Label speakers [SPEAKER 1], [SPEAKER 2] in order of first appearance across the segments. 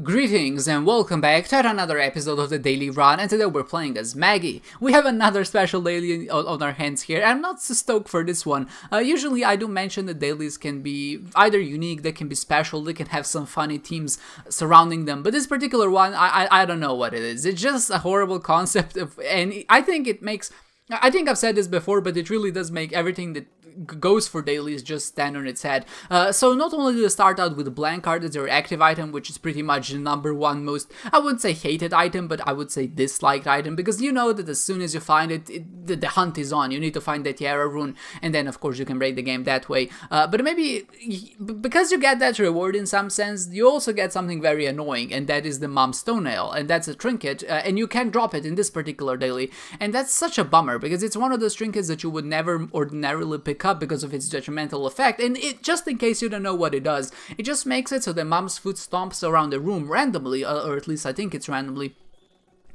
[SPEAKER 1] Greetings and welcome back to another episode of the Daily Run and today we're playing as Maggie. We have another special daily on our hands here. I'm not so stoked for this one. Uh, usually I do mention that dailies can be either unique, they can be special, they can have some funny themes surrounding them, but this particular one, I, I, I don't know what it is. It's just a horrible concept of, and I think it makes I think I've said this before, but it really does make everything that goes for dailies just stand on its head. Uh, so not only do you start out with a blank card as your active item, which is pretty much the number one most, I wouldn't say hated item, but I would say disliked item, because you know that as soon as you find it, it the, the, hunt is on. You need to find that Tiara rune, and then of course you can break the game that way. Uh, but maybe because you get that reward in some sense, you also get something very annoying, and that is the Mom's Toenail, and that's a trinket, uh, and you can drop it in this particular daily, and that's such a bummer, because it's one of those trinkets that you would never ordinarily pick up because of its detrimental effect, and it just in case you don't know what it does, it just makes it so that mom's foot stomps around the room randomly, or at least I think it's randomly,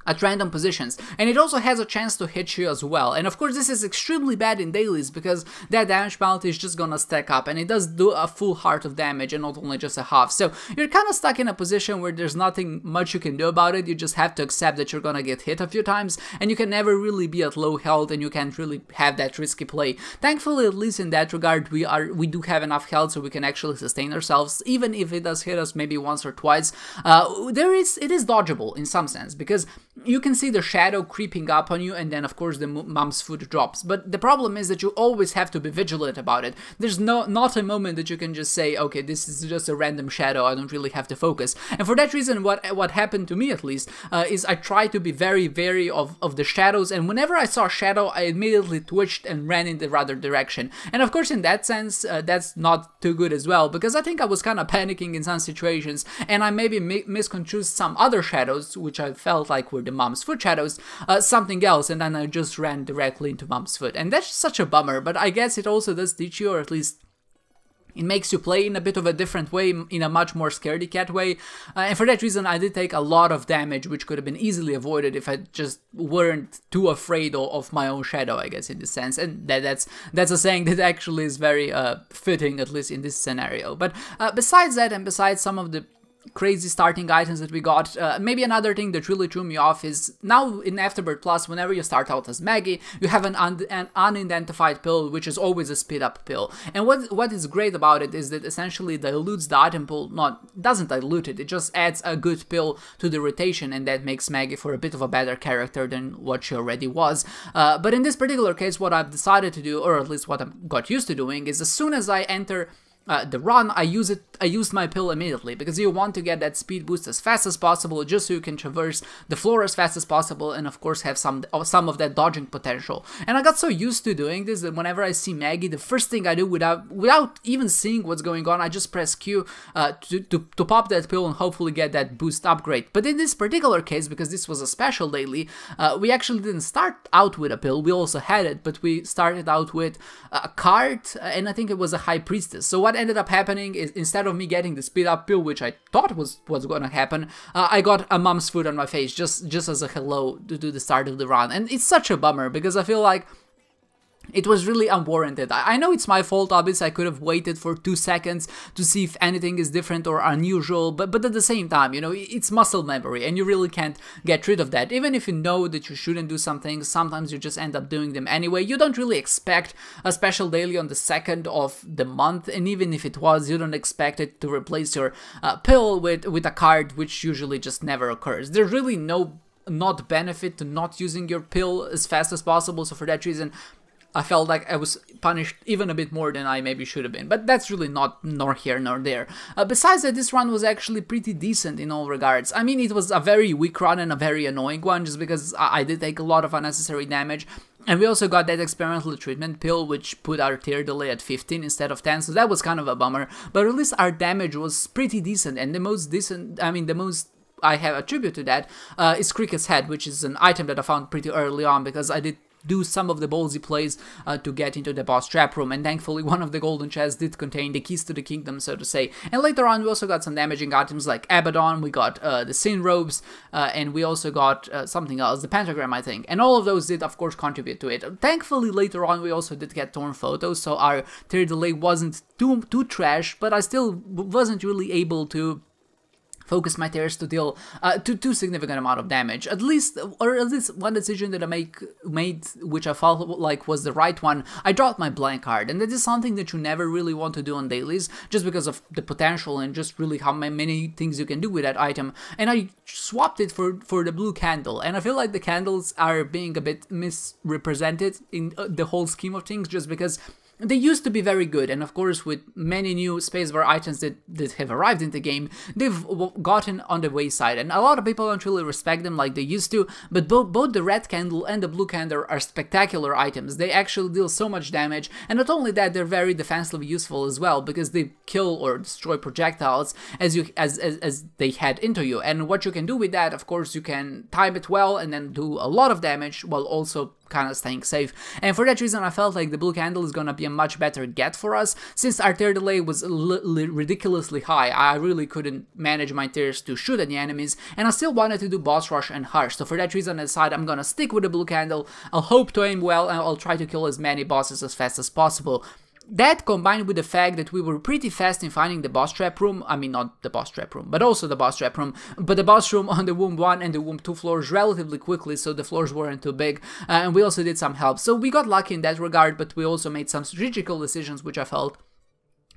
[SPEAKER 1] at random positions, and it also has a chance to hit you as well. And of course, this is extremely bad in dailies because that damage penalty is just gonna stack up, and it does do a full heart of damage and not only just a half. So you're kind of stuck in a position where there's nothing much you can do about it. You just have to accept that you're gonna get hit a few times, and you can never really be at low health, and you can't really have that risky play. Thankfully, at least in that regard, we are we do have enough health so we can actually sustain ourselves, even if it does hit us maybe once or twice. Uh, there is it is dodgeable in some sense because you can see the shadow creeping up on you and then of course the mom's foot drops. But the problem is that you always have to be vigilant about it. There's no not a moment that you can just say okay this is just a random shadow. I don't really have to focus. And for that reason what what happened to me at least uh, is i tried to be very very of, of the shadows. And whenever i saw a shadow i immediately twitched and ran in the other direction. And of course in that sense uh, that's not too good as well because i think i was kind of panicking in some situations. And i maybe mi misconstrued some other shadows which i felt like were the mom's foot shadows, uh, something else, and then I just ran directly into mom's foot. And that's such a bummer, but I guess it also does teach you, or at least it makes you play in a bit of a different way, in a much more scaredy cat way. Uh, and for that reason, I did take a lot of damage, which could have been easily avoided if I just weren't too afraid of, of my own shadow, I guess, in this sense. And that, that's that's a saying that actually is very uh, fitting, at least in this scenario. But uh, besides that, and besides some of the crazy starting items that we got. Uh, maybe another thing that really threw me off is now in Afterbirth Plus, whenever you start out as Maggie, you have an, un an unidentified pill, which is always a speed up pill. And what what is great about it is that essentially dilutes the item pool, not doesn't dilute it, it just adds a good pill to the rotation, and that makes Maggie for a bit of a better character than what she already was. Uh, but in this particular case, what I've decided to do, or at least what I've got used to doing, is as soon as I enter uh, the run, I use it. I used my pill immediately because you want to get that speed boost as fast as possible, just so you can traverse the floor as fast as possible, and of course have some some of that dodging potential. And I got so used to doing this that whenever I see Maggie, the first thing I do without without even seeing what's going on, I just press Q uh, to, to to pop that pill and hopefully get that boost upgrade. But in this particular case, because this was a special daily, uh, we actually didn't start out with a pill. We also had it, but we started out with a card, and I think it was a High Priestess. So what ended up happening is instead of me getting the speed up pill, which I thought was was gonna happen, uh, I got a mom's food on my face just just as a hello to, to the start of the run, and it's such a bummer because I feel like it was really unwarranted. I know it's my fault, obviously I could have waited for two seconds to see if anything is different or unusual, but, but at the same time, you know, it's muscle memory and you really can't get rid of that. Even if you know that you shouldn't do something, sometimes you just end up doing them anyway. You don't really expect a special daily on the second of the month, and even if it was, you don't expect it to replace your uh, pill with, with a card, which usually just never occurs. There's really no not benefit to not using your pill as fast as possible, so for that reason, I felt like I was punished even a bit more than I maybe should have been, but that's really not nor here nor there. Uh, besides that, this run was actually pretty decent in all regards. I mean, it was a very weak run and a very annoying one, just because I, I did take a lot of unnecessary damage, and we also got that experimental treatment pill, which put our tear delay at 15 instead of 10, so that was kind of a bummer. But at least our damage was pretty decent, and the most decent, I mean, the most I have attribute to that uh, is Cricket's Head, which is an item that I found pretty early on because I did do some of the ballsy plays uh, to get into the boss trap room, and thankfully one of the golden chests did contain the keys to the kingdom, so to say. And later on, we also got some damaging items like Abaddon, we got uh, the Sin Robes, uh, and we also got uh, something else, the Pentagram, I think. And all of those did, of course, contribute to it. Thankfully, later on, we also did get torn photos, so our tear delay wasn't too, too trash, but I still wasn't really able to focus my tears to deal uh, to too significant amount of damage. At least, or at least one decision that I make made, which I felt like was the right one. I dropped my blank card, and that is something that you never really want to do on dailies, just because of the potential and just really how many things you can do with that item. And I swapped it for for the blue candle, and I feel like the candles are being a bit misrepresented in uh, the whole scheme of things, just because they used to be very good, and of course, with many new spacebar items that, that have arrived in the game, they've gotten on the wayside, and a lot of people don't really respect them like they used to, but both, both the red candle and the blue candle are spectacular items. They actually deal so much damage, and not only that, they're very defensively useful as well, because they kill or destroy projectiles as you as, as, as they head into you, and what you can do with that, of course, you can time it well and then do a lot of damage while also kind of staying safe. And for that reason, I felt like the blue candle is gonna be a much better get for us, since our tear delay was ridiculously high. I really couldn't manage my tears to shoot at the enemies, and I still wanted to do boss rush and Hush. So for that reason, I decided I'm gonna stick with the blue candle. I'll hope to aim well, and I'll try to kill as many bosses as fast as possible. That combined with the fact that we were pretty fast in finding the boss trap room, I mean not the boss trap room, but also the boss trap room, but the boss room on the Womb 1 and the Womb 2 floors relatively quickly so the floors weren't too big, uh, and we also did some help. So we got lucky in that regard, but we also made some strategical decisions which I felt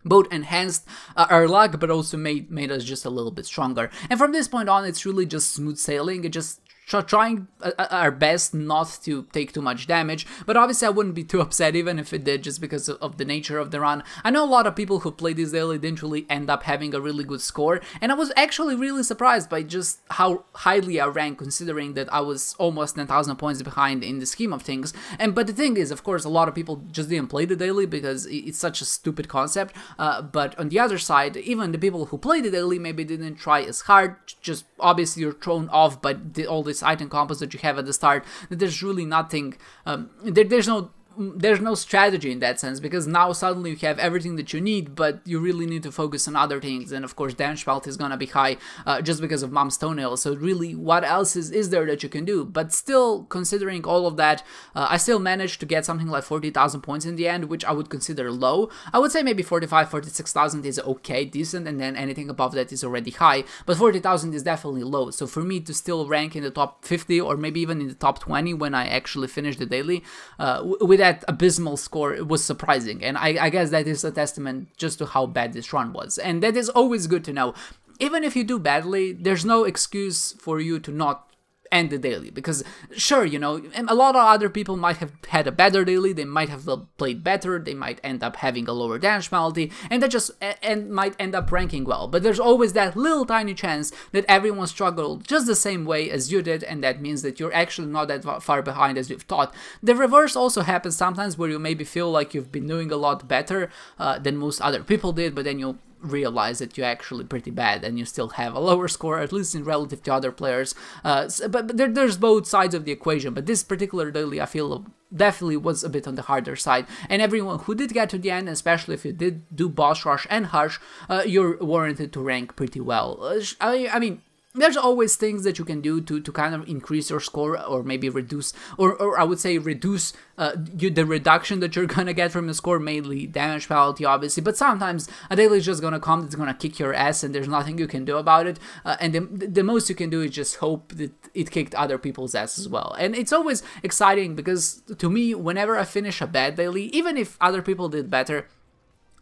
[SPEAKER 1] both enhanced uh, our luck but also made made us just a little bit stronger and from this point on it's really just smooth sailing it just trying uh, uh, our best not to take too much damage, but obviously I wouldn't be too upset even if it did just because of the nature of the run. I know a lot of people who play this daily didn't really end up having a really good score, and I was actually really surprised by just how highly I ranked considering that I was almost 10,000 points behind in the scheme of things. And But the thing is, of course, a lot of people just didn't play the daily because it's such a stupid concept, uh, but on the other side, even the people who play the daily maybe didn't try as hard, just obviously you're thrown off by the, all this item combos that you have at the start, that there's really nothing, um, there, there's no there's no strategy in that sense because now suddenly you have everything that you need, but you really need to focus on other things. And of course, penalty is gonna be high uh, just because of Mom's toenail. So really, what else is, is there that you can do? But still, considering all of that, uh, I still managed to get something like 40,000 points in the end, which I would consider low. I would say maybe 45, 46,000 is okay, decent, and then anything above that is already high. But 40,000 is definitely low. So for me to still rank in the top 50 or maybe even in the top 20 when I actually finish the daily, uh, with that abysmal score was surprising, and I, I guess that is a testament just to how bad this run was. And that is always good to know. Even if you do badly, there's no excuse for you to not and the daily because sure you know a lot of other people might have had a better daily they might have played better they might end up having a lower damage penalty and that just and might end up ranking well. But there's always that little tiny chance that everyone struggled just the same way as you did and that means that you're actually not that far behind as you've thought. The reverse also happens sometimes where you maybe feel like you've been doing a lot better uh, than most other people did but then you realize that you're actually pretty bad and you still have a lower score, at least in relative to other players. Uh, so, but, but there, there's both sides of the equation. But this particular daily, I feel definitely was a bit on the harder side. And everyone who did get to the end, especially if you did do boss rush and Hush, uh, you're warranted to rank pretty well. Uh, I, I mean, there's always things that you can do to, to kind of increase your score or maybe reduce or, or I would say reduce uh, you, the reduction that you're gonna get from the score mainly damage penalty obviously but sometimes a daily is just gonna come that's gonna kick your ass and there's nothing you can do about it. Uh, and the, the most you can do is just hope that it kicked other people's ass as well. And it's always exciting because to me whenever I finish a bad daily even if other people did better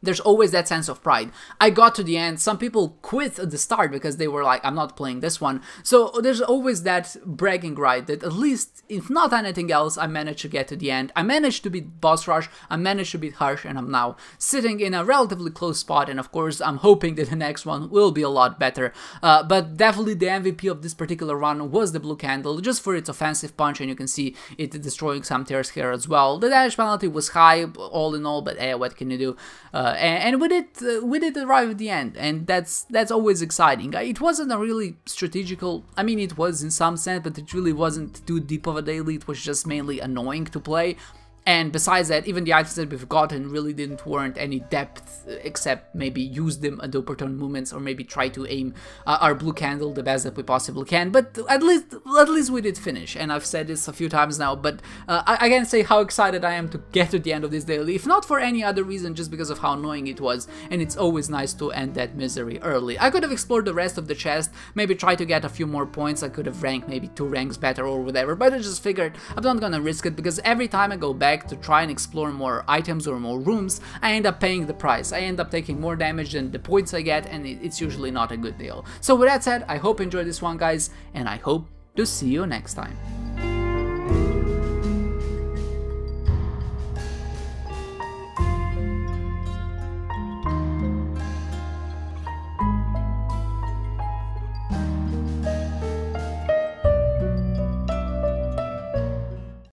[SPEAKER 1] there's always that sense of pride. I got to the end. Some people quit at the start because they were like, I'm not playing this one. So there's always that bragging right that at least, if not anything else, I managed to get to the end. I managed to beat Boss Rush, I managed to beat Hush, and I'm now sitting in a relatively close spot. And of course, I'm hoping that the next one will be a lot better. Uh, but definitely the MVP of this particular run was the Blue Candle, just for its offensive punch, and you can see it destroying some tears here as well. The damage penalty was high, all in all, but hey, what can you do? Uh, uh, and, and with it uh, with it arrive at the end and that's that's always exciting. Uh, it wasn't a really strategical i mean it was in some sense but it really wasn't too deep of a daily. It was just mainly annoying to play And besides that, even the items that we've gotten really didn't warrant any depth, except maybe use them at the opportune moments, or maybe try to aim uh, our blue candle the best that we possibly can. But at least, at least we did finish, and I've said this a few times now. But uh, I, I can't say how excited I am to get to the end of this daily, if not for any other reason, just because of how annoying it was. And it's always nice to end that misery early. I could have explored the rest of the chest, maybe try to get a few more points. I could have ranked maybe two ranks better or whatever. But I just figured I'm not gonna risk it because every time I go back to try and explore more items or more rooms, I end up paying the price. I end up taking more damage than the points I get and it's usually not a good deal. So with that said, I hope you enjoyed this one guys and I hope to see you next time.